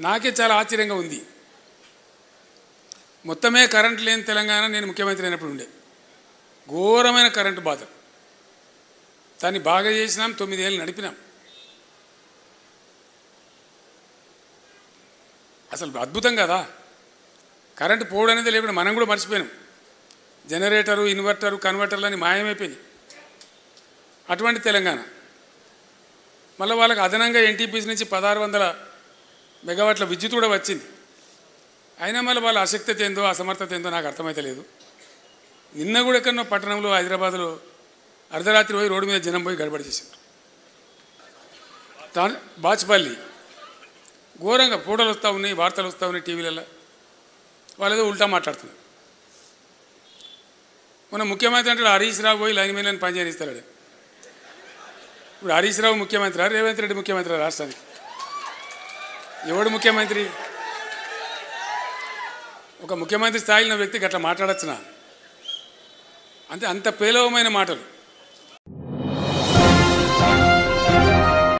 నాకే చాలా ఆశ్చర్యంగా ఉంది. మొత్తమే కరెంట్ లేని తెలంగాణ నేను ముఖ్యమంత్రి అయినప్పుడు ఉండే. ఘోరమైన కరెంటు బాధ. దాన్ని బాగా చేసినాం తొమ్మిదేళ్ళు నడిపినాం. అసలు అద్భుతం కదా. కరెంటు పోవడం అనేది లేకుండా మనం కూడా మర్చిపోయినాం. జనరేటరు ఇన్వర్టరు కన్వర్టర్లు అని మాయమైపోయినాయి. అటువంటి తెలంగాణ. మళ్ళీ వాళ్ళకి అదనంగా ఎన్టీపీసీ నుంచి పదహారు వందల మెగావాట్ల విద్యుత్ కూడా వచ్చింది. అయినా మళ్ళీ వాళ్ళ అశక్తత ఏందో అసమర్థత ఏందో నాకు అర్థమైతే లేదు. నిన్న కూడా ఎక్కడో పట్టణంలో హైదరాబాద్లో అర్ధరాత్రి పోయి రోడ్డు మీద జనం పోయి గడబడి చేశారు. తా బాచ్పల్లి ఘోరంగా ఫోటోలు వస్తూ ఉన్నాయి వార్తలు వస్తూ ఉన్నాయి టీవీలలో. వాళ్ళేదో ఉల్టా మాట్లాడుతున్నారు. మన ముఖ్యమంత్రి అంటే హరీష్ రావు పోయి లైన్ మీద పని చేయనిస్తాడు ఇప్పుడు హరీష్ రావు ముఖ్యమంత్రి రేవంత్ రెడ్డి ముఖ్యమంత్రి రాష్ట్రానికి. ఎవడు ముఖ్యమంత్రి? ఒక ముఖ్యమంత్రి స్థాయిలో వ్యక్తి గట్లా మాట్లాడచ్చునా? అంటే అంత పేలవమైన మాటలు.